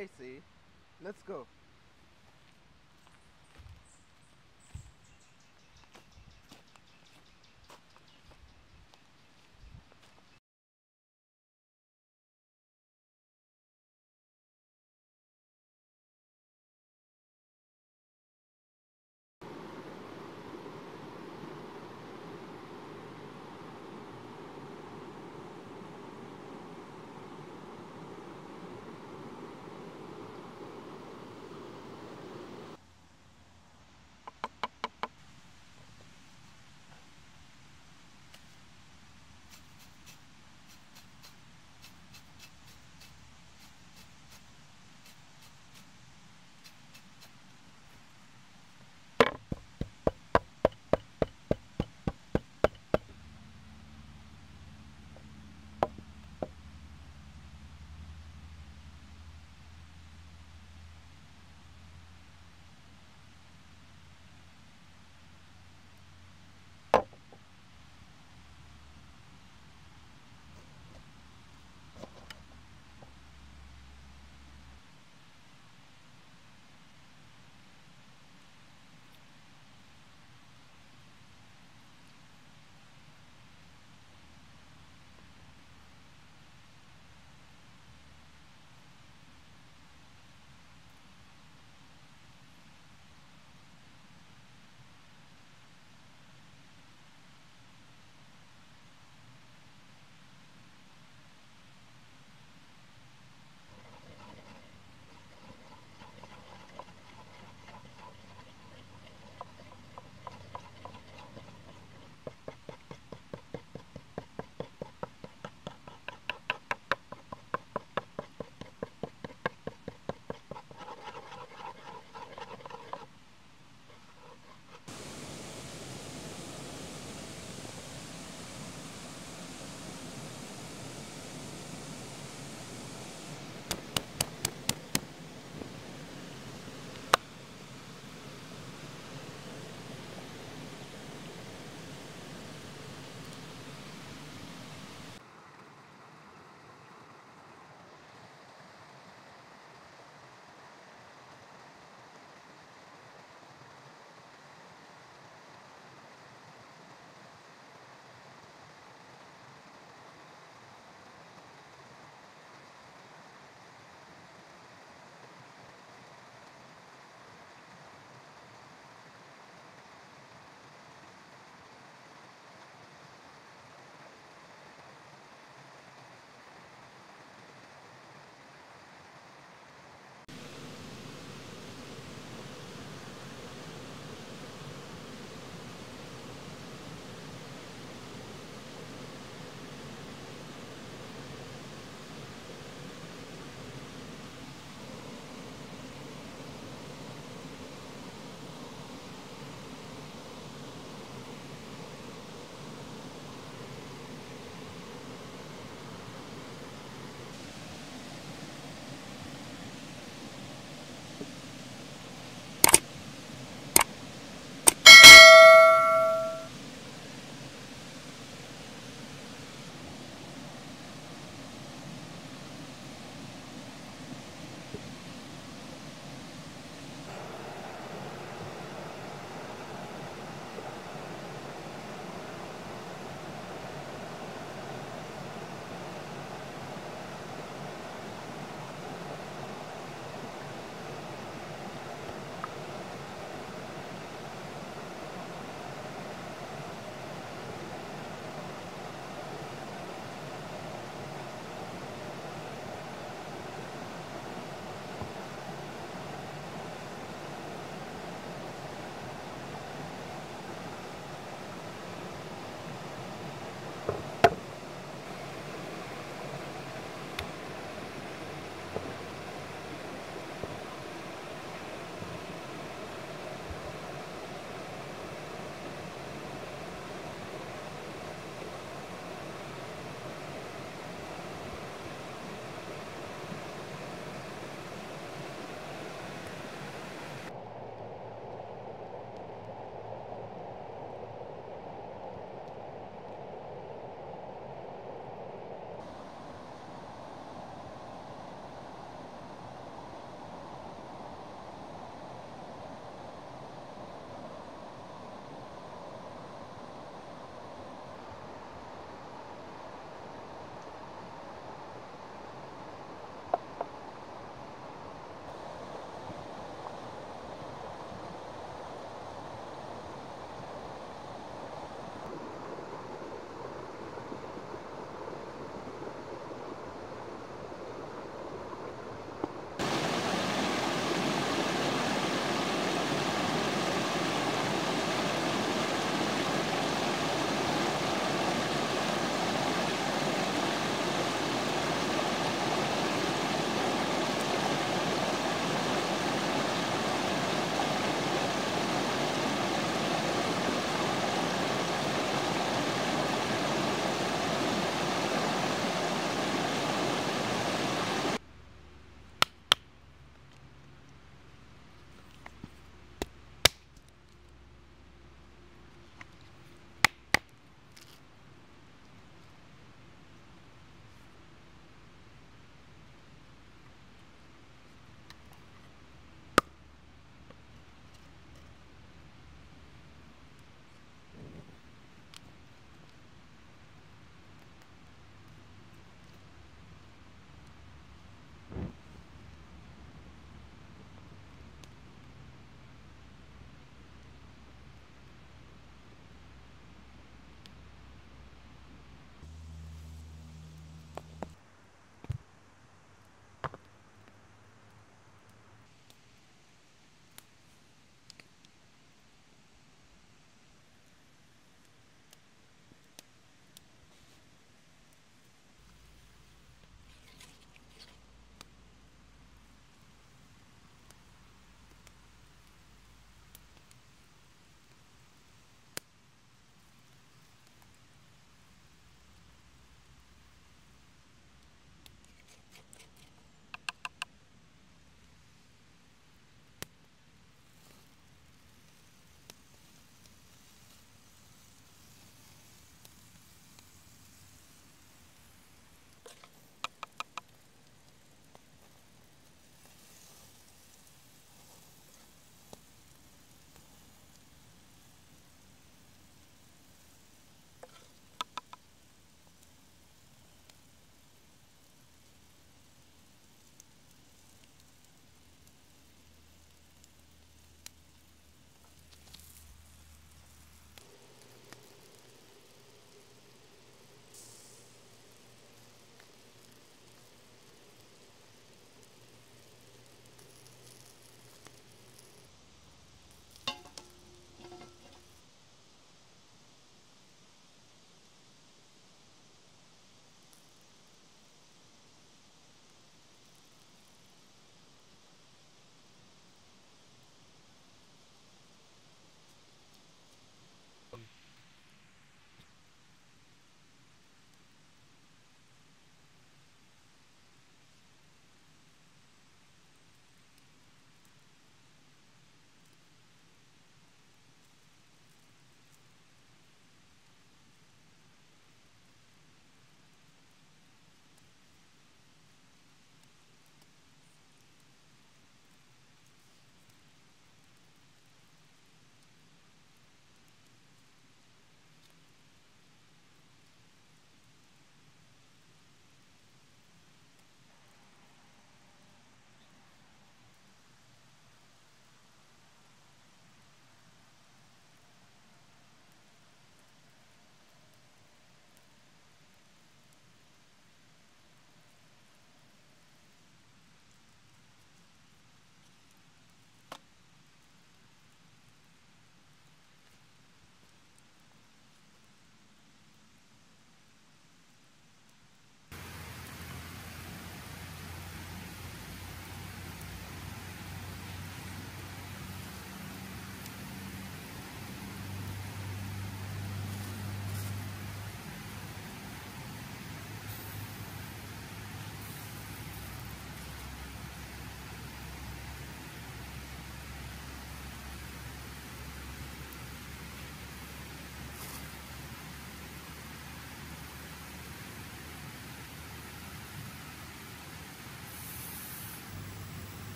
Tracy. Let's go.